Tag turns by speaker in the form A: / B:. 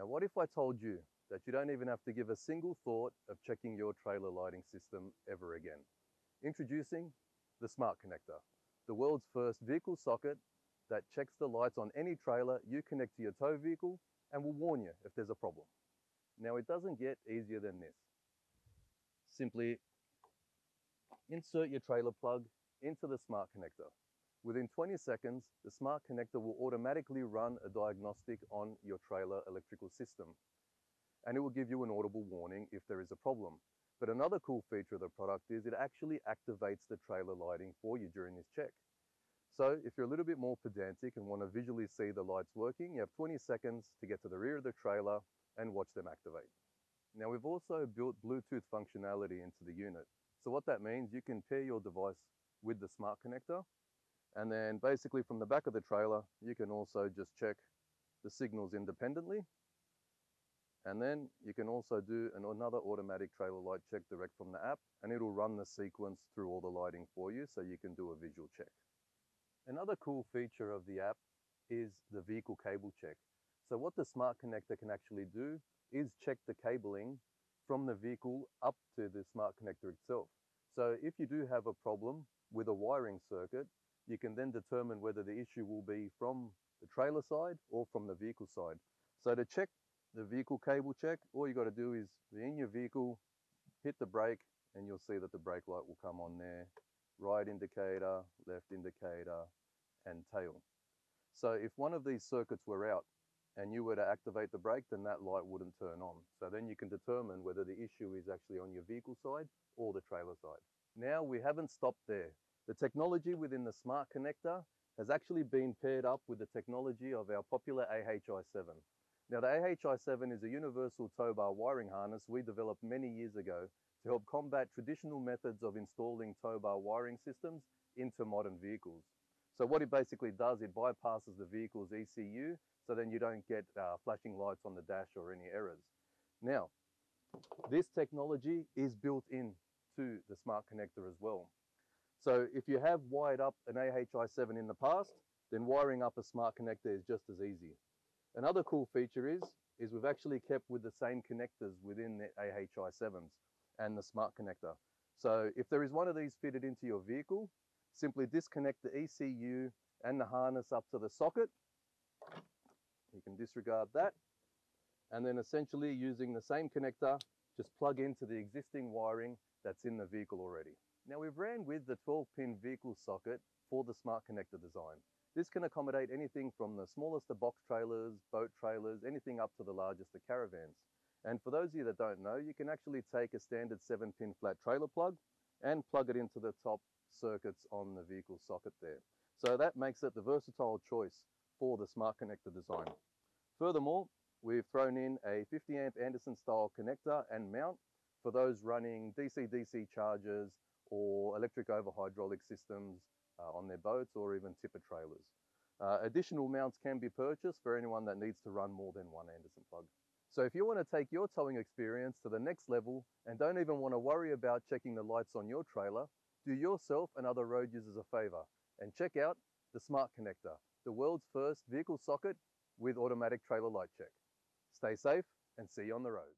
A: Now what if I told you that you don't even have to give a single thought of checking your trailer lighting system ever again? Introducing the Smart Connector, the world's first vehicle socket that checks the lights on any trailer you connect to your tow vehicle and will warn you if there's a problem. Now it doesn't get easier than this. Simply insert your trailer plug into the smart connector. Within 20 seconds, the smart connector will automatically run a diagnostic on your trailer electrical system. And it will give you an audible warning if there is a problem. But another cool feature of the product is it actually activates the trailer lighting for you during this check. So if you're a little bit more pedantic and want to visually see the lights working, you have 20 seconds to get to the rear of the trailer and watch them activate. Now we've also built Bluetooth functionality into the unit. So what that means, you can pair your device with the smart connector and then basically from the back of the trailer, you can also just check the signals independently. And then you can also do an, another automatic trailer light check direct from the app and it'll run the sequence through all the lighting for you so you can do a visual check. Another cool feature of the app is the vehicle cable check. So what the smart connector can actually do is check the cabling from the vehicle up to the smart connector itself. So if you do have a problem with a wiring circuit, you can then determine whether the issue will be from the trailer side or from the vehicle side. So to check the vehicle cable check, all you got to do is be in your vehicle, hit the brake, and you'll see that the brake light will come on there. Right indicator, left indicator, and tail. So if one of these circuits were out and you were to activate the brake, then that light wouldn't turn on. So then you can determine whether the issue is actually on your vehicle side or the trailer side. Now we haven't stopped there. The technology within the smart connector has actually been paired up with the technology of our popular AHI7. Now the AHI7 is a universal tow bar wiring harness we developed many years ago to help combat traditional methods of installing tow bar wiring systems into modern vehicles. So what it basically does, it bypasses the vehicle's ECU so then you don't get uh, flashing lights on the dash or any errors. Now, this technology is built in to the smart connector as well. So if you have wired up an AHI7 in the past, then wiring up a smart connector is just as easy. Another cool feature is, is we've actually kept with the same connectors within the AHI7s and the smart connector. So if there is one of these fitted into your vehicle, simply disconnect the ECU and the harness up to the socket. You can disregard that. And then essentially using the same connector, just plug into the existing wiring that's in the vehicle already. Now we've ran with the 12 pin vehicle socket for the smart connector design. This can accommodate anything from the smallest of box trailers, boat trailers, anything up to the largest of caravans. And for those of you that don't know, you can actually take a standard 7 pin flat trailer plug and plug it into the top circuits on the vehicle socket there. So that makes it the versatile choice for the smart connector design. Furthermore, we've thrown in a 50 amp Anderson style connector and mount for those running DC-DC chargers or electric over hydraulic systems uh, on their boats or even tipper trailers. Uh, additional mounts can be purchased for anyone that needs to run more than one Anderson plug. So if you want to take your towing experience to the next level and don't even want to worry about checking the lights on your trailer, do yourself and other road users a favor and check out the Smart Connector, the world's first vehicle socket with automatic trailer light check. Stay safe and see you on the road.